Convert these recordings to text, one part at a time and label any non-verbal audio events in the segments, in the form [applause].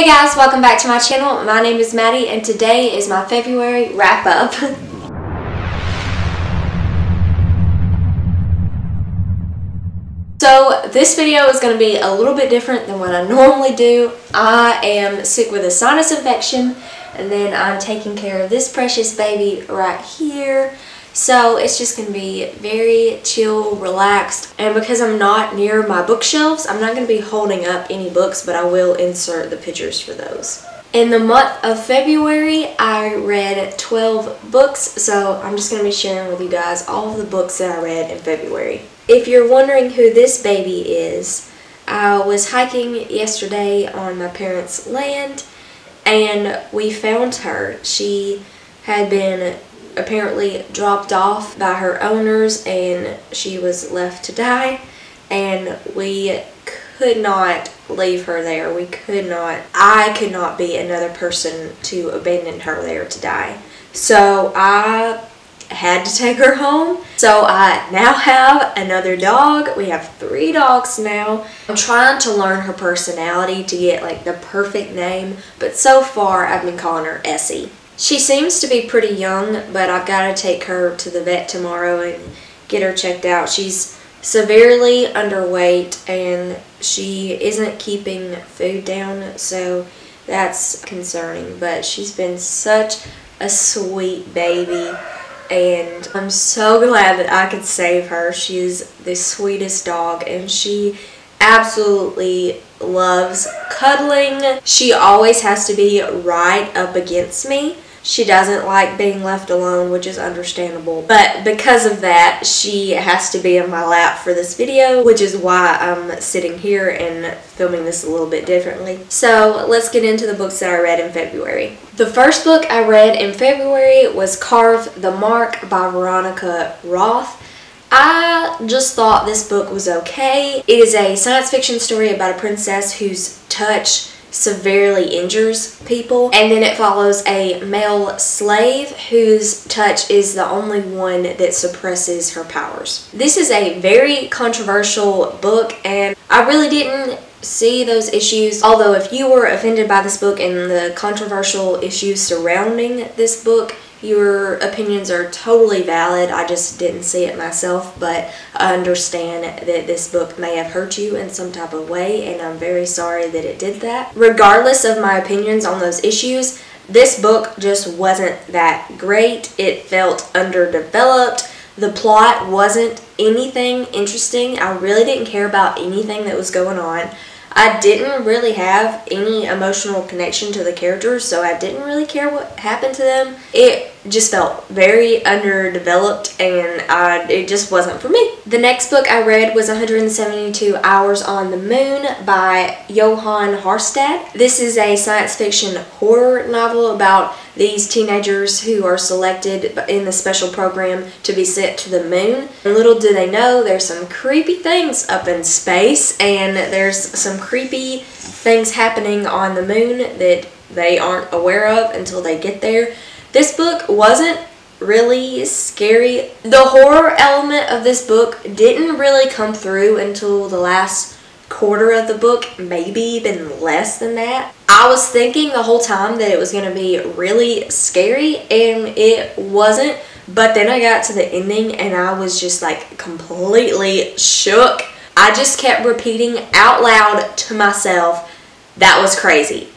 Hey guys, welcome back to my channel. My name is Madi and today is my February wrap up. [laughs] so this video is going to be a little bit different than what I normally do. I am sick with a sinus infection and then I'm taking care of this precious baby right here. So it's just going to be very chill, relaxed. And because I'm not near my bookshelves, I'm not going to be holding up any books, but I will insert the pictures for those. In the month of February, I read 12 books, so I'm just going to be sharing with you guys all of the books that I read in February. If you're wondering who this baby is, I was hiking yesterday on my parents' land and we found her. She had been apparently dropped off by her owners and she was left to die and we could not leave her there. We could not, I could not be another person to abandon her there to die. So I had to take her home. So I now have another dog. We have three dogs now. I'm trying to learn her personality to get like the perfect name, but so far I've been calling her Essie. She seems to be pretty young, but I've got to take her to the vet tomorrow and get her checked out. She's severely underweight and she isn't keeping food down, so that's concerning. But she's been such a sweet baby and I'm so glad that I could save her. She's the sweetest dog and she absolutely loves cuddling. She always has to be right up against me she doesn't like being left alone, which is understandable. But because of that, she has to be in my lap for this video, which is why I'm sitting here and filming this a little bit differently. So let's get into the books that I read in February. The first book I read in February was Carve the Mark by Veronica Roth. I just thought this book was okay. It is a science fiction story about a princess whose touch severely injures people. And then it follows a male slave whose touch is the only one that suppresses her powers. This is a very controversial book and I really didn't see those issues. Although if you were offended by this book and the controversial issues surrounding this book, your opinions are totally valid. I just didn't see it myself, but I understand that this book may have hurt you in some type of way, and I'm very sorry that it did that. Regardless of my opinions on those issues, this book just wasn't that great. It felt underdeveloped. The plot wasn't anything interesting. I really didn't care about anything that was going on. I didn't really have any emotional connection to the characters, so I didn't really care what happened to them. It just felt very underdeveloped and I, it just wasn't for me. The next book I read was 172 Hours on the Moon by Johan Harstad. This is a science fiction horror novel about these teenagers who are selected in the special program to be sent to the moon. And little do they know, there's some creepy things up in space and there's some creepy things happening on the moon that they aren't aware of until they get there. This book wasn't really scary. The horror element of this book didn't really come through until the last quarter of the book, maybe even less than that. I was thinking the whole time that it was going to be really scary and it wasn't. But then I got to the ending and I was just like completely shook. I just kept repeating out loud to myself, that was crazy.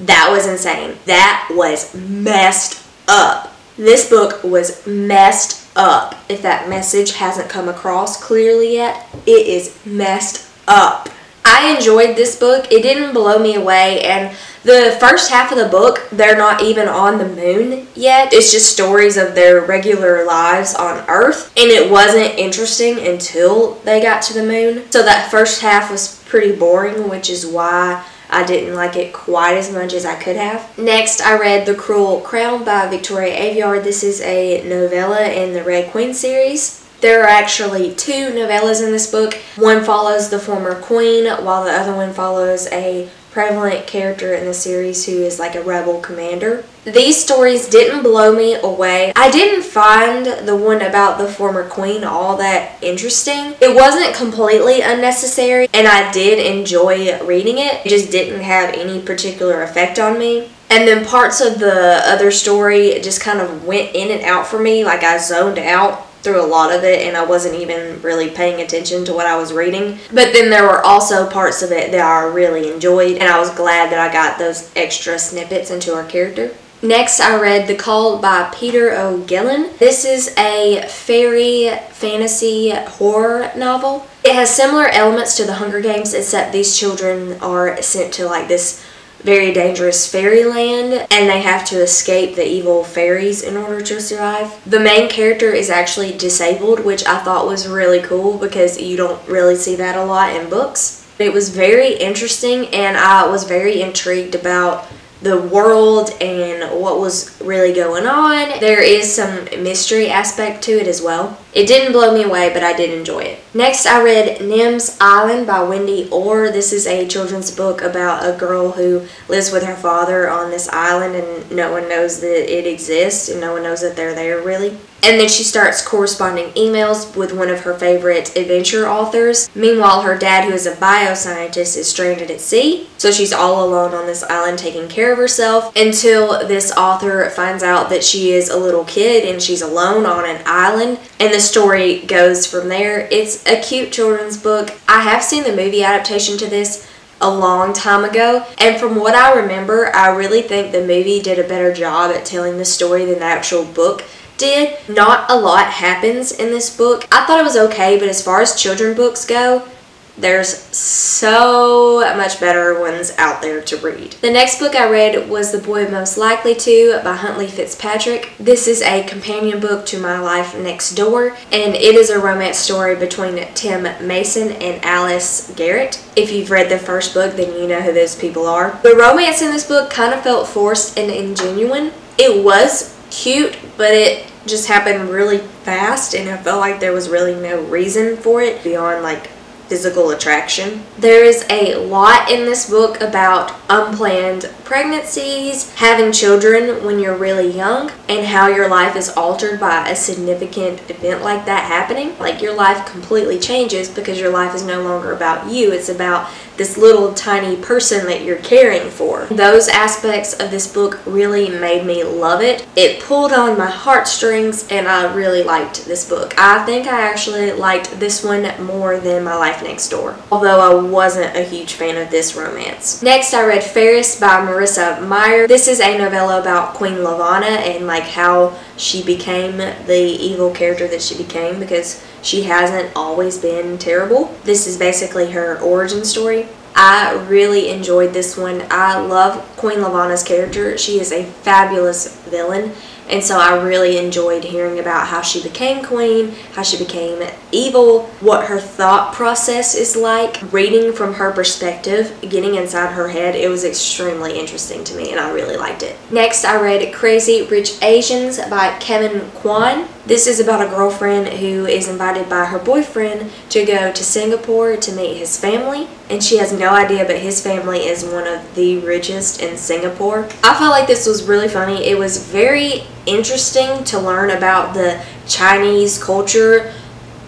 That was insane. That was messed up. This book was messed up. If that message hasn't come across clearly yet, it is messed up. I enjoyed this book. It didn't blow me away and the first half of the book, they're not even on the moon yet. It's just stories of their regular lives on Earth. And it wasn't interesting until they got to the moon. So that first half was pretty boring, which is why I didn't like it quite as much as I could have. Next, I read The Cruel Crown by Victoria Aveyard. This is a novella in the Red Queen series. There are actually two novellas in this book. One follows the former queen, while the other one follows a prevalent character in the series who is like a rebel commander. These stories didn't blow me away. I didn't find the one about the former queen all that interesting. It wasn't completely unnecessary and I did enjoy reading it. It just didn't have any particular effect on me. And then parts of the other story just kind of went in and out for me, like I zoned out through a lot of it and I wasn't even really paying attention to what I was reading. But then there were also parts of it that I really enjoyed and I was glad that I got those extra snippets into our character. Next, I read The Call by Peadar O Guilin. This is a fairy fantasy horror novel. It has similar elements to The Hunger Games, except these children are sent to like this very dangerous fairyland and they have to escape the evil fairies in order to survive. The main character is actually disabled, which I thought was really cool because you don't really see that a lot in books. It was very interesting and I was very intrigued about the world and what was really going on. There is some mystery aspect to it as well. It didn't blow me away, but I did enjoy it. Next, I read Nim's Island by Wendy Orr. This is a children's book about a girl who lives with her father on this island and no one knows that it exists and no one knows that they're there really. And then she starts corresponding emails with one of her favorite adventure authors. Meanwhile, her dad, who is a bioscientist, is stranded at sea. So she's all alone on this island taking care of herself until this author finds out that she is a little kid and she's alone on an island. And the story goes from there. It's a cute children's book. I have seen the movie adaptation to this a long time ago. And from what I remember, I really think the movie did a better job at telling the story than the actual book did. Not a lot happens in this book. I thought it was okay, but as far as children books go, there's so much better ones out there to read. The next book I read was The Boy Most Likely To by Huntley Fitzpatrick. This is a companion book to My Life Next Door, and it is a romance story between Tim Mason and Alice Garrett. If you've read the first book, then you know who those people are. The romance in this book kind of felt forced and ingenuine. It was cute, but it just happened really fast and I felt like there was really no reason for it beyond like physical attraction. There is a lot in this book about unplanned pregnancies, having children when you're really young, and how your life is altered by a significant event like that happening. Like your life completely changes because your life is no longer about you, it's about this little tiny person that you're caring for. Those aspects of this book really made me love it. It pulled on my heartstrings and I really liked this book. I think I actually liked this one more than My Life Next Door, although I wasn't a huge fan of this romance. Next I read Fairest by Marissa Meyer. This is a novella about Queen Levana and like how she became the evil character that she became because she hasn't always been terrible. This is basically her origin story. I really enjoyed this one. I love Queen Levana's character. She is a fabulous villain and so I really enjoyed hearing about how she became queen, how she became evil, what her thought process is like, reading from her perspective, getting inside her head. It was extremely interesting to me and I really liked it. Next, I read Crazy Rich Asians by Kevin Kwan. This is about a girlfriend who is invited by her boyfriend to go to Singapore to meet his family and she has no idea but his family is one of the richest in Singapore. I felt like this was really funny. It was very interesting to learn about the Chinese culture,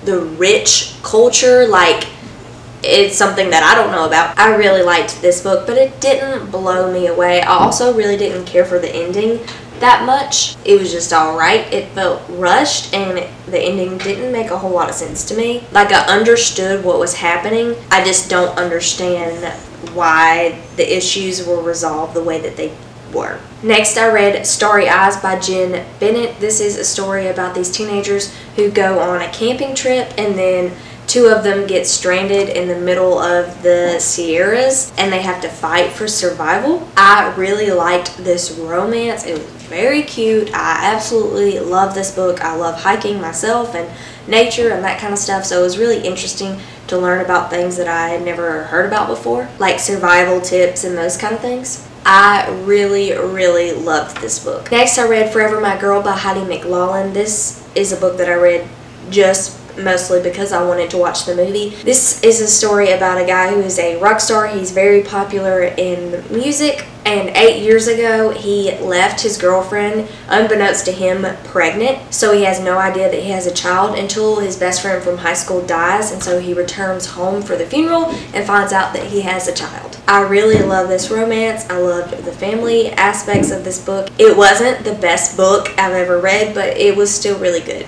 the rich culture, like it's something that I don't know about. I really liked this book, but it didn't blow me away. I also really didn't care for the ending that much. It was just alright. It felt rushed and the ending didn't make a whole lot of sense to me. Like I understood what was happening. I just don't understand why the issues were resolved the way that they were. Next I read Starry Eyes by Jenn Bennett. This is a story about these teenagers who go on a camping trip and then two of them get stranded in the middle of the Sierras and they have to fight for survival. I really liked this romance. It was very cute. I absolutely love this book. I love hiking myself and nature and that kind of stuff. So it was really interesting to learn about things that I had never heard about before, like survival tips and those kind of things. I really, really loved this book. Next, I read Forever My Girl by Heidi McLaughlin. This is a book that I read just mostly because I wanted to watch the movie. This is a story about a guy who is a rock star. He's very popular in music and eight years ago he left his girlfriend unbeknownst to him pregnant so he has no idea that he has a child until his best friend from high school dies and so he returns home for the funeral and finds out that he has a child i really love this romance i loved the family aspects of this book it wasn't the best book i've ever read but it was still really good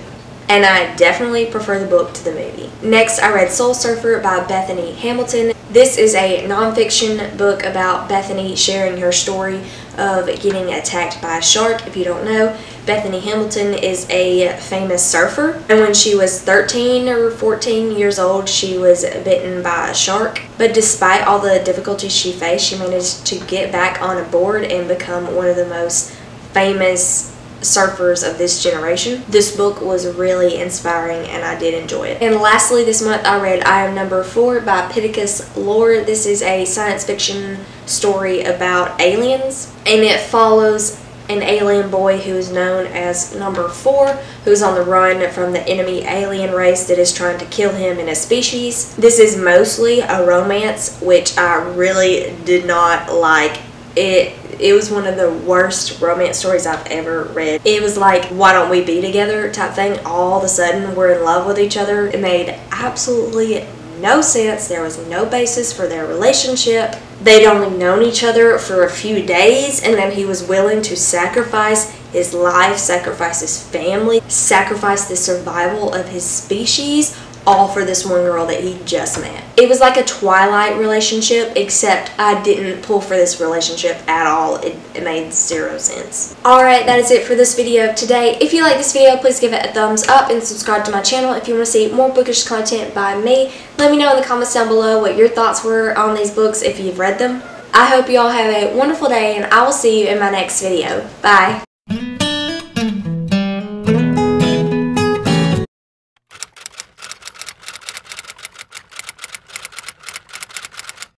and I definitely prefer the book to the movie. Next, I read Soul Surfer by Bethany Hamilton. This is a nonfiction book about Bethany sharing her story of getting attacked by a shark. If you don't know, Bethany Hamilton is a famous surfer, and when she was 13 or 14 years old, she was bitten by a shark. But despite all the difficulties she faced, she managed to get back on a board and become one of the most famous surfers of this generation. This book was really inspiring and I did enjoy it. And lastly this month I read I Am Number 4 by Pittacus Lore. This is a science fiction story about aliens and it follows an alien boy who is known as Number 4 who's on the run from the enemy alien race that is trying to kill him and his species. This is mostly a romance which I really did not like. It it was one of the worst romance stories I've ever read. It was like, why don't we be together type thing. All of a sudden, we're in love with each other. It made absolutely no sense. There was no basis for their relationship. They'd only known each other for a few days, and then he was willing to sacrifice his life, sacrifice his family, sacrifice the survival of his species all for this one girl that he just met. It was like a Twilight relationship, except I didn't pull for this relationship at all. It, it made zero sense. Alright, that is it for this video today. If you like this video, please give it a thumbs up and subscribe to my channel if you want to see more bookish content by me. Let me know in the comments down below what your thoughts were on these books if you've read them. I hope you all have a wonderful day and I will see you in my next video. Bye.